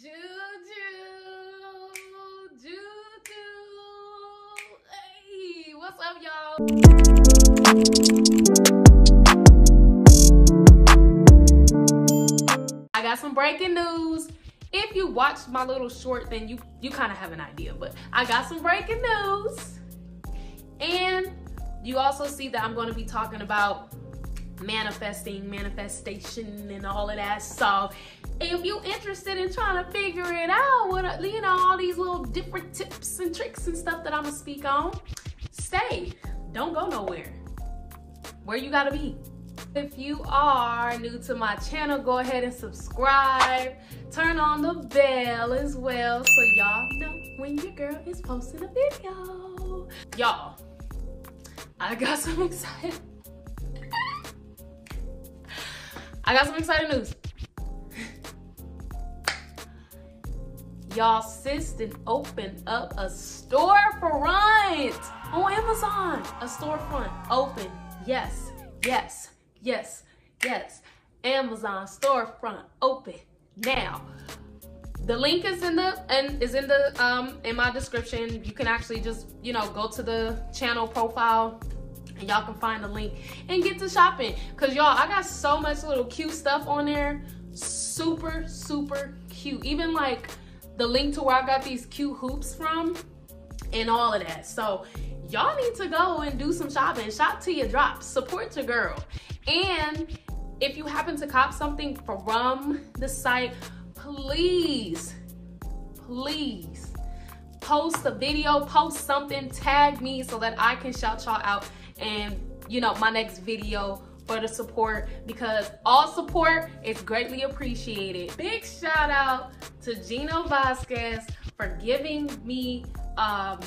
Juju, Juju. Hey, what's up, y'all? I got some breaking news. If you watched my little short, then you you kind of have an idea. But I got some breaking news, and you also see that I'm going to be talking about manifesting, manifestation, and all of that. So if you're interested in trying to figure it out, what you know, all these little different tips and tricks and stuff that I'm gonna speak on, stay. Don't go nowhere. Where you gotta be. If you are new to my channel, go ahead and subscribe. Turn on the bell as well so y'all know when your girl is posting a video. Y'all, I got some exciting I got some exciting news. Y'all, sis did open up a storefront on Amazon. A storefront open. Yes, yes, yes, yes. Amazon storefront open now. The link is in the and is in the um in my description. You can actually just you know go to the channel profile y'all can find the link and get to shopping. Because y'all i got so much little cute stuff on there. Super super cute. Even like the link to where i got these cute hoops from and all of that. So y'all need to go and do some shopping. Shop to your drops. Support your girl. And if you happen to cop something from the site please please post a video post something tag me so that i can shout y'all out and you know my next video for the support because all support is greatly appreciated. Big shout out to Gino Vasquez for giving me um,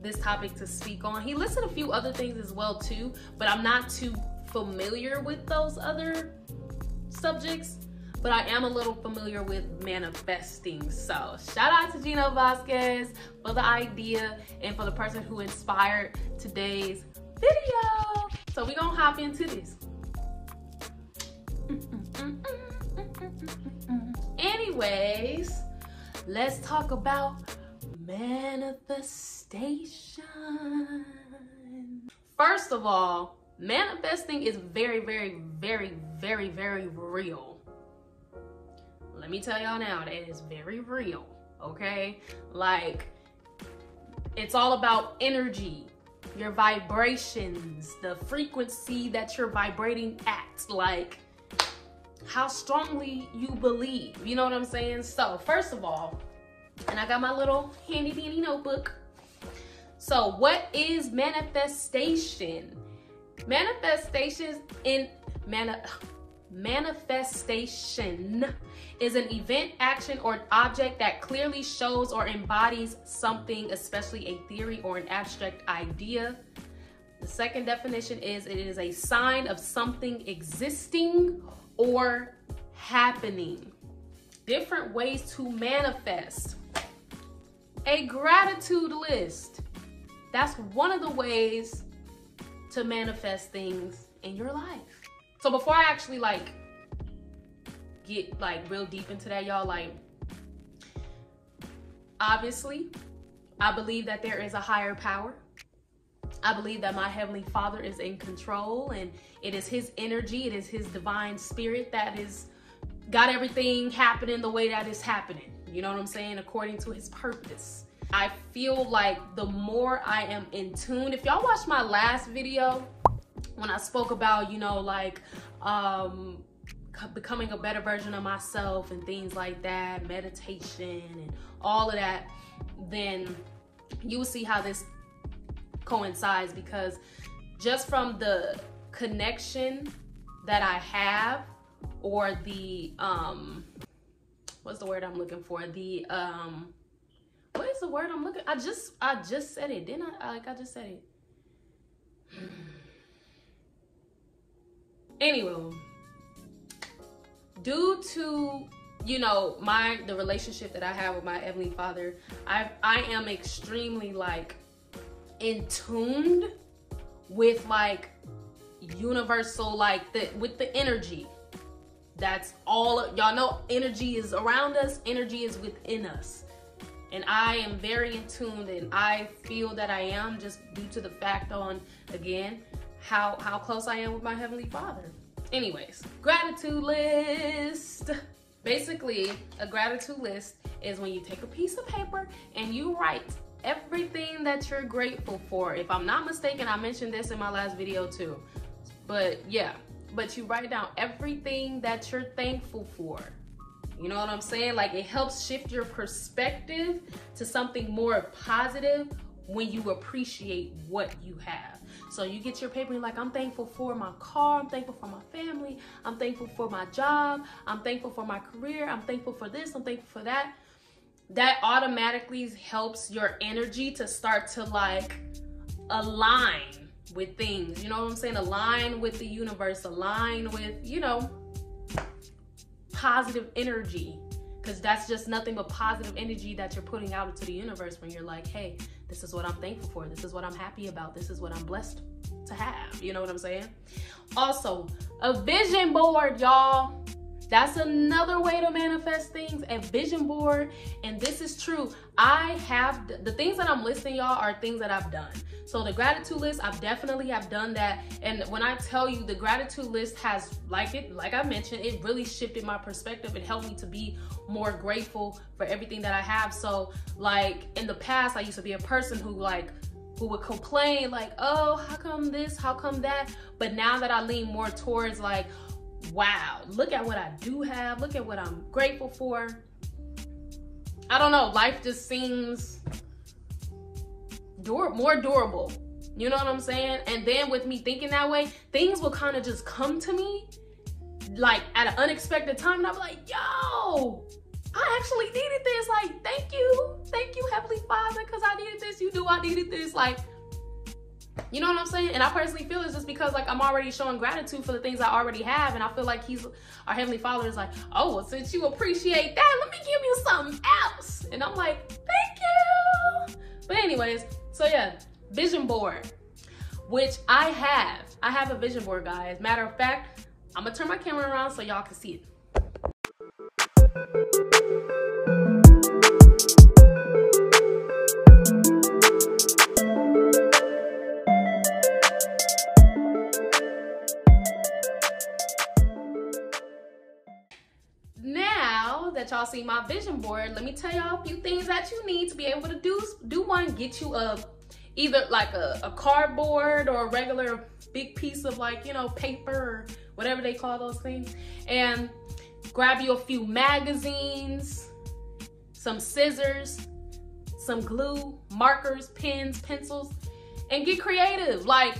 this topic to speak on. He listed a few other things as well too, but I'm not too familiar with those other subjects but I am a little familiar with manifesting. So shout out to Gino Vasquez for the idea and for the person who inspired today's video. So we gonna hop into this. Anyways, let's talk about manifestation. First of all, manifesting is very, very, very, very, very real. Let me tell y'all now, that is very real, okay? Like, it's all about energy your vibrations, the frequency that you're vibrating at, like how strongly you believe. You know what I'm saying? So, first of all, and I got my little handy dandy notebook. So, what is manifestation? Manifestations in man manifestation is an event, action, or object that clearly shows or embodies something, especially a theory or an abstract idea. The second definition is it is a sign of something existing or happening. Different ways to manifest. A gratitude list. That's one of the ways to manifest things in your life. So before I actually like get like real deep into that, y'all, like obviously, I believe that there is a higher power. I believe that my Heavenly Father is in control and it is His energy, it is His divine spirit that is got everything happening the way that it's happening. You know what I'm saying? According to His purpose. I feel like the more I am in tune, if y'all watched my last video when I spoke about, you know, like um, becoming a better version of myself and things like that, meditation and all of that, then you will see how this coincides because just from the connection that I have or the um what's the word I'm looking for? The um what is the word I'm looking I just I just said it, didn't I? Like I just said it. Anyway, due to you know my the relationship that I have with my heavenly Father, I I am extremely like in tuned with like universal like the with the energy That's all y'all know energy is around us, energy is within us. And I am very in tune and I feel that I am just due to the fact on again how how close I am with my heavenly father. Anyways, gratitude list. Basically, a gratitude list is when you take a piece of paper and you write everything that you're grateful for. If I'm not mistaken, I mentioned this in my last video too. But yeah, but you write down everything that you're thankful for. You know what I'm saying? Like it helps shift your perspective to something more positive when you appreciate what you have. So you get your paper, you're like, I'm thankful for my car, I'm thankful for my family, I'm thankful for my job, I'm thankful for my career, I'm thankful for this, I'm thankful for that. That automatically helps your energy to start to like align with things. You know what I'm saying? Align with the universe, align with, you know, positive energy. Because that's just nothing but positive energy that you're putting out into the universe when you're like, hey, this is what I'm thankful for. This is what I'm happy about. This is what I'm blessed to have. You know what I'm saying? Also, a vision board, y'all. That's another way to manifest things, a vision board. And this is true. I have the things that I'm listing, y'all, are things that I've done. So the gratitude list, I've definitely have done that. And when I tell you the gratitude list has, like it, like I mentioned, it really shifted my perspective. It helped me to be more grateful for everything that I have. So like in the past, I used to be a person who like who would complain like, oh, how come this? How come that? But now that I lean more towards like, wow, look at what I do have, look at what I'm grateful for. I don't know, life just seems dur- more durable. You know what I'm saying? And then with me thinking that way, things will kind of just come to me like at an unexpected time. And I'm like, yo, I actually needed this. Like, thank you. Thank you, Heavenly Father, because I needed this. You knew I needed this. Like, you know what I'm saying? And I personally feel it's just because like I'm already showing gratitude for the things I already have. And I feel like he's our Heavenly Father is like, oh, well, since you appreciate that, let me give you something else. And I'm like, thank you. But anyways, so yeah, vision board, which I have. I have a vision board, guys. Matter of fact, I'm gonna turn my camera around so y'all can see it. Y'all see my vision board, let me tell y'all a few things that you need to be able to do. Do one, get you a either like a, a cardboard or a regular big piece of like, you know, paper or whatever they call those things. And grab you a few magazines, some scissors, some glue, markers, pens, pencils, and get creative. Like,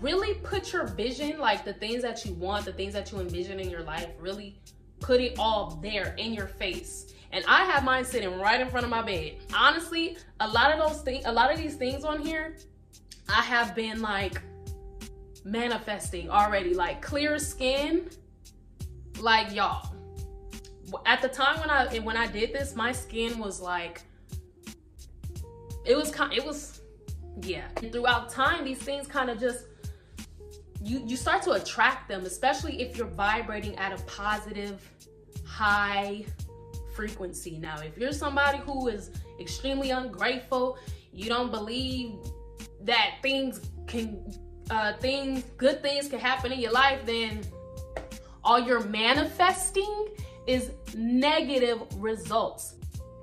really put your vision, like the things that you want, the things that you envision in your life, really put it all there in your face. And I have mine sitting right in front of my bed. Honestly, a lot of those things, a lot of these things on here, I have been like manifesting already, like clear skin, like y'all. At the time when I when I did this, my skin was like, it was kind, it was, yeah. And throughout time, these things kind of just you you start to attract them, especially if you're vibrating at a positive, high frequency. Now, if you're somebody who is extremely ungrateful, you don't believe that things can uh things good things can happen in your life, then all you're manifesting is negative results.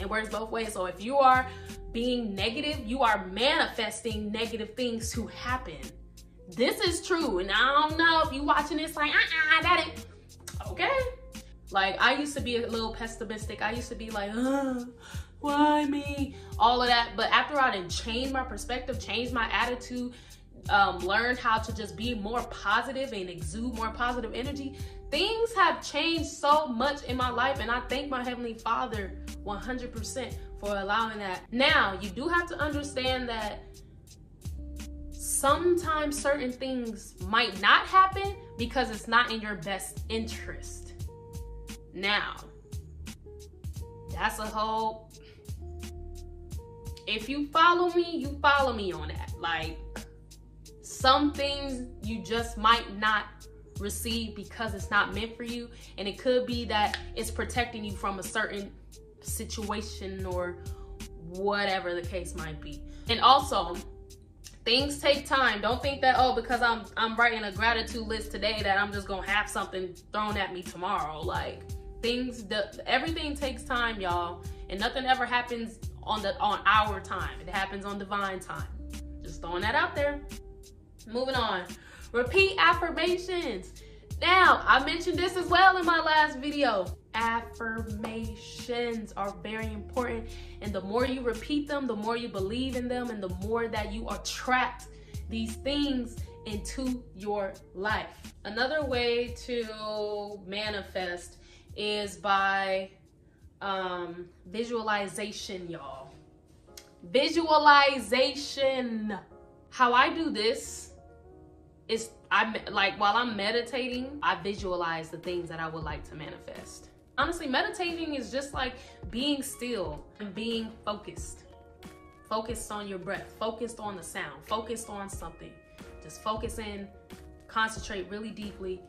It works both ways. So if you are being negative, you are manifesting negative things to happen. This is true. And I don't know if you watching this like, uh-uh, that ain't, okay. Like I used to be a little pessimistic. I used to be like, uh, why me? All of that. But after I didn't change my perspective, change my attitude, um, learned how to just be more positive and exude more positive energy, things have changed so much in my life. And I thank my Heavenly Father 100% for allowing that. Now, you do have to understand that sometimes certain things might not happen because it's not in your best interest. Now, that's a whole. If you follow me, you follow me on that. Like, some things you just might not receive because it's not meant for you. And it could be that it's protecting you from a certain situation or whatever the case might be. And also, things take time. Don't think that oh because I'm I'm writing a gratitude list today that I'm just going to have something thrown at me tomorrow. Like things the everything takes time, y'all. And nothing ever happens on the on our time. It happens on divine time. Just throwing that out there. Moving on. Repeat affirmations. Now, I mentioned this as well in my last video. Affirmations are very important. And the more you repeat them, the more you believe in them, and the more that you attract these things into your life. Another way to manifest is by um, visualization, y'all. Visualization. How I do this is I like while I'm meditating, I visualize the things that I would like to manifest. Honestly, meditating is just like being still and being focused. Focused on your breath, focused on the sound, focused on something. Just focus in, concentrate really deeply,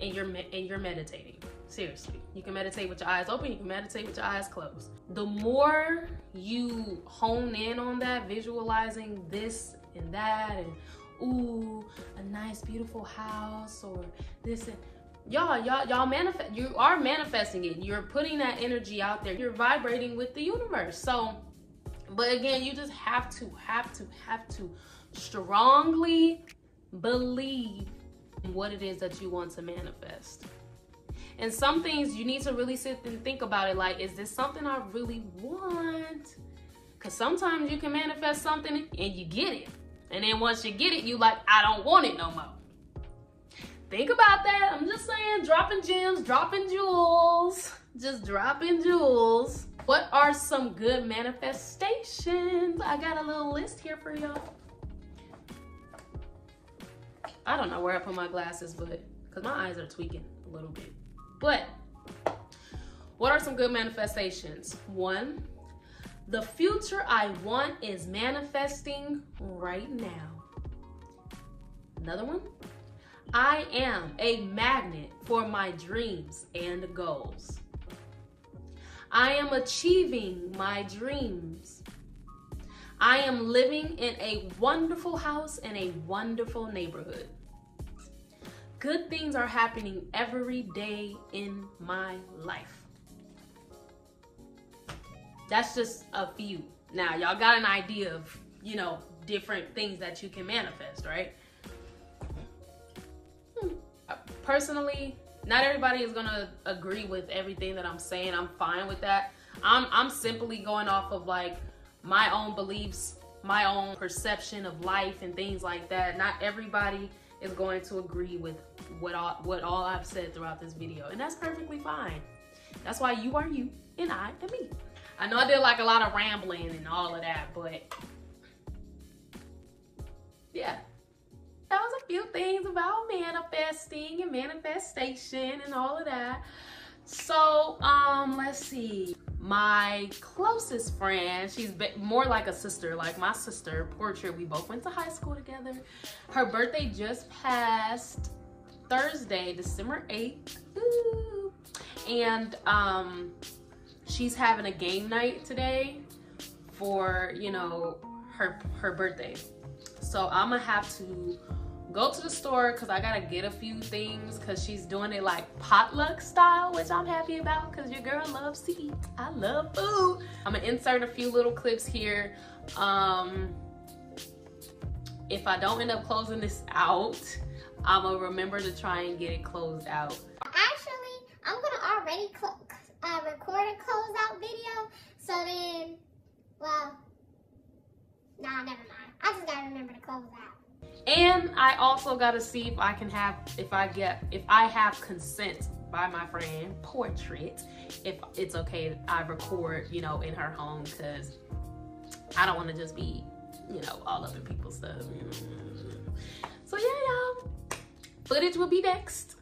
and you're and you're meditating. Seriously, you can meditate with your eyes open, you can meditate with your eyes closed. The more you hone in on that, visualizing this and that, and ooh, a nice, beautiful house, or this and y'all, y'all, y'all manifest. You are manifesting it. You're putting that energy out there. You're vibrating with the universe. So, but again, you just have to, have to, have to strongly believe in what it is that you want to manifest. And some things you need to really sit and think about it like, is this something I really want? Because sometimes you can manifest something and you get it. And then once you get it, you like, I don't want it no more. Think about that. I'm just saying, dropping gems, dropping jewels, just dropping jewels. What are some good manifestations? I got a little list here for y'all. I don't know where I put my glasses, but because my eyes are tweaking a little bit. But what are some good manifestations? One, the future I want is manifesting right now. Another one, I am a magnet for my dreams and goals. I am achieving my dreams. I am living in a wonderful house in a wonderful neighborhood. Good things are happening every day in my life. That's just a few. Now, y'all got an idea of, you know, different things that you can manifest, right? Personally, not everybody is gonna agree with everything that I'm saying. I'm fine with that. I'm I'm simply going off of like my own beliefs, my own perception of life and things like that. Not everybody is going to agree with what all what all I've said throughout this video, and that's perfectly fine. That's why you are you and I am me. I know I did like a lot of rambling and all of that, but yeah. That was a few things about manifesting and manifestation and all of that. So, um, let's see. My closest friend, she's more like a sister, like my sister, Portrait. We both went to high school together. Her birthday just passed Thursday, December 8th. Ooh. And um, she's having a game night today for, you know, her her birthday. So I'm gonna have to go to the store because I gotta get a few things because she's doing it like potluck style, which I'm happy about because your girl loves to eat. I love food. I'm gonna insert a few little clips here. Um, if I don't end up closing this out, I'm gonna remember to try and get it closed out. Actually, I'm gonna already uh, record a closeout video. So then, well, nah, never mind. I just gotta remember to close. And I also gotta see if I can have, if I get, if I have consent by my friend Portrait, if it's okay I record, you know, in her home, because I don't want to just be, you know, all up in people's stuff. So yeah, y'all. Footage will be next.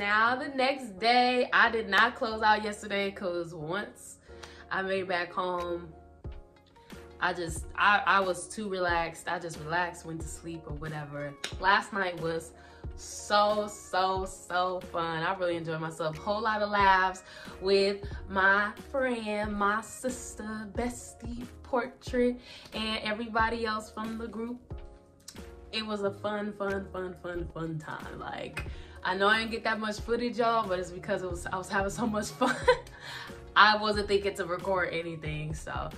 Now the next day i did not close out yesterday because once i made back home i just I, I was too relaxed. I just relaxed went to sleep or whatever. Last night was so so so fun. I really enjoyed myself. Whole lot of laughs with my friend my sister bestie portrait and everybody else from the group. It was a fun fun fun fun fun time. Like I know I didn't get that much footage, y'all, but it's because it was I was having so much fun. I wasn't thinking to record anything, so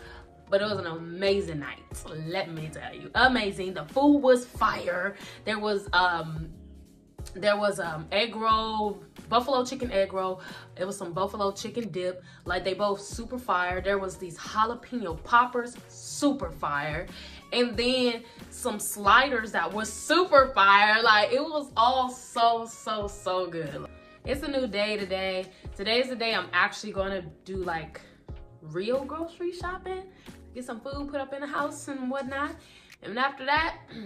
but it was an amazing night. Let me tell you, amazing. The food was fire. There was um, there was um egg roll, buffalo chicken egg roll. It was some buffalo chicken dip. Like they both super fire. There was these jalapeno poppers, super fire and then some sliders that was super fire. Like it was all so, so, so good. It's a new day today. Today is the day I'm actually gonna do like real grocery shopping, get some food put up in the house and whatnot. And after that,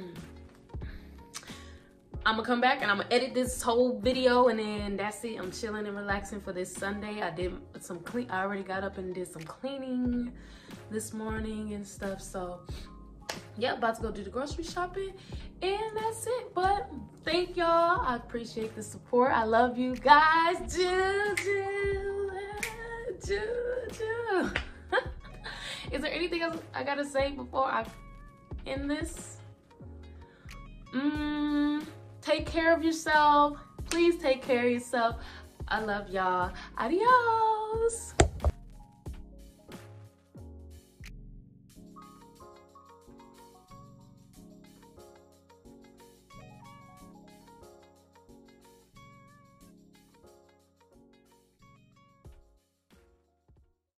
I'm gonna come back and I'm gonna edit this whole video and then that's it. I'm chilling and relaxing for this Sunday. I did some clean, I already got up and did some cleaning this morning and stuff. So yeah, about to go do the grocery shopping. And that's it. But thank y'all. I appreciate the support. I love you guys. Do, do, do, do. Is there anything else I gotta say before I end this? Mm, take care of yourself. Please take care of yourself. I love y'all. Adios.